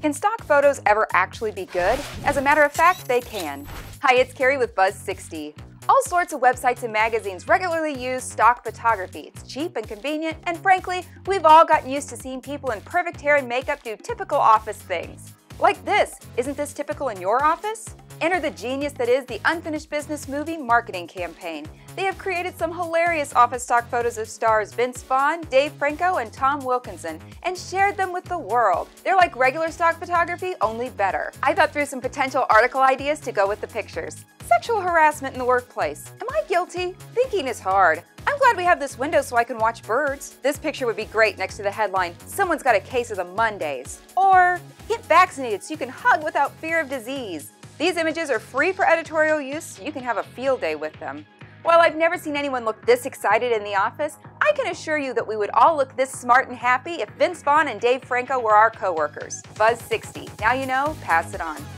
Can stock photos ever actually be good? As a matter of fact, they can. Hi, it's Keri with Buzz60. All sorts of websites and magazines regularly use stock photography. It's cheap and convenient, and frankly, we've all gotten used to seeing people in perfect hair and makeup do typical office things. Like this. Isn't this typical in your office? Enter the genius that is the Unfinished Business Movie marketing campaign. They have created some hilarious office stock photos of stars Vince Vaughn, Dave Franco, and Tom Wilkinson, and shared them with the world. They're like regular stock photography, only better. I thought through some potential article ideas to go with the pictures. Sexual harassment in the workplace. Am I guilty? Thinking is hard. I'm glad we have this window so I can watch birds. This picture would be great next to the headline, Someone's got a case of the Mondays. Or, vaccinated so you can hug without fear of disease. These images are free for editorial use, so you can have a field day with them. While I've never seen anyone look this excited in the office, I can assure you that we would all look this smart and happy if Vince Vaughn and Dave Franco were our coworkers. Buzz 60. Now you know, pass it on.